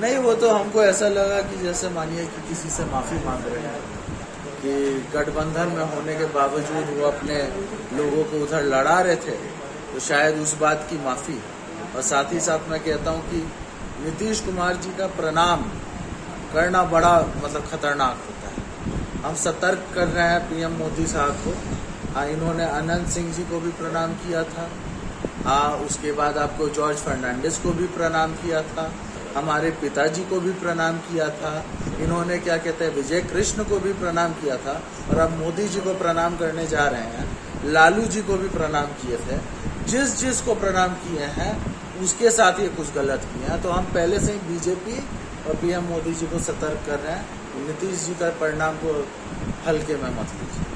नहीं, वो तो हमको ऐसा लगा कि जैसे मानिए कि किसी से माफ़ी मांग रहे हैं। कि गठबंधन में होने के बावजूद वो अपने लोगों को उधर लड़ा रहे थे तो शायद उस बात की माफ़ी और साथ ही साथ मैं कहता हूँ कि नीतीश कुमार जी का प्रणाम करना बड़ा मतलब खतरनाक होता है। हम सतर्क कर रहे हैं पीएम मोदी साहब को। हाँ इन्होंने अनंत सिंह जी को भी प्रणाम किया था। हाँ उसके बाद आपको जॉर्ज फर्नांडिस को भी प्रणाम किया था। हमारे पिताजी को भी प्रणाम किया था, इन्होंने क्या कहते हैं, विजय कृष्ण को भी प्रणाम किया था, और अब मोदी जी को प्रणाम करने जा रहे हैं, लालू जी को भी प्रणाम किए थे। जिस जिस को प्रणाम किए हैं, उसके साथ ये कुछ गलत किए हैं। तो हम पहले से ही बीजेपी और पीएम मोदी जी को सतर्क कर रहे हैं। नीतीश जी का परिणाम को हल्के में मत लीजिए।